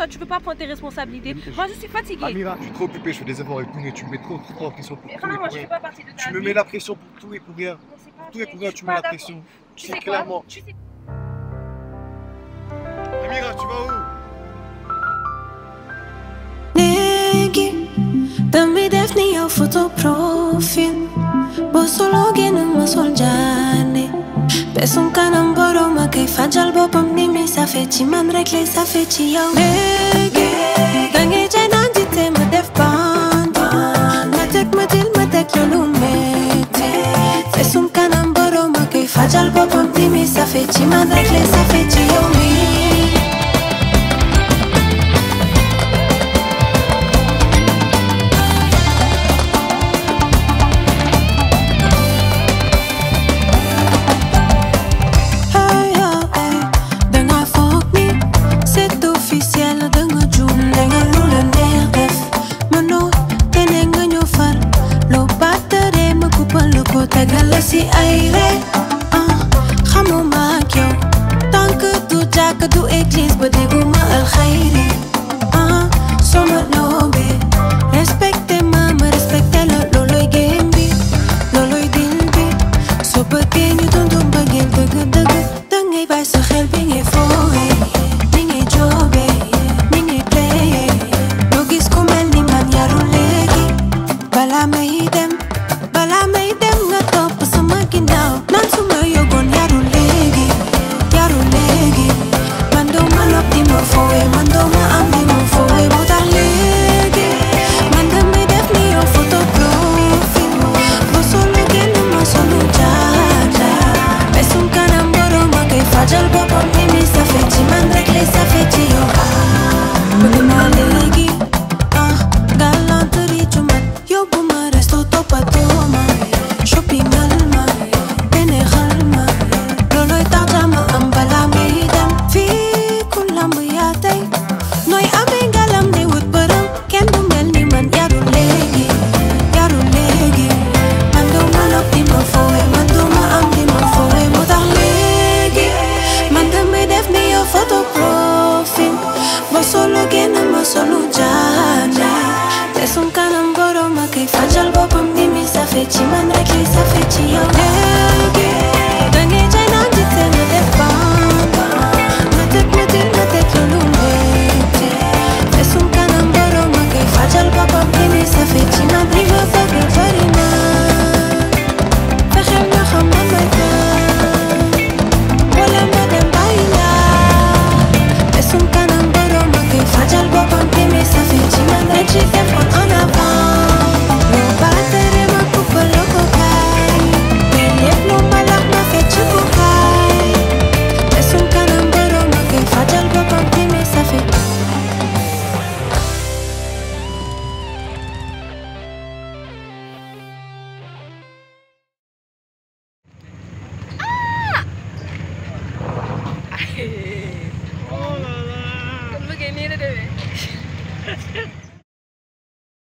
toi, tu peux pas prendre tes responsabilités. Moi, je suis fatiguée. Amira, je suis trop occupé, je fais des efforts et tout, mais tu me mets trop, trop, trop la pression pour tout. et Vraiment, moi, pour je rien. fais pas partie de ta Tu me mets la pression pour tout et pour rien. Pour tout et pour rien, tu mets la pression. Tu sais clairement. Tu sais Amira, tu vas où? Ni mi safe ci man rek lay safe ci yow léegi dangay jaay naan di te ma def band ma teg ma dil ma teg la lu metti besum kanam borom a kay fajal boppam ni mi safe ci man rek ko tegal la si ay rek ah xamuma ak yow. Tànk du jàkk du église ba dégguma alxayri. Ah soo ma noobee respecté ma ma respecté la looloy géem bi looloy dil bi. Soo bëggee ñu dundu mbëggeel dëgg dëgg dangay bàyyi sa xel bi ngay fooyee def ni yow photo profil ba solo génn ma solu jaane te sum kanam borom a koy fajal boppam ni mi safe ci man rek li safe ci yow léegi dangay Oh là là. Look, le gagner le.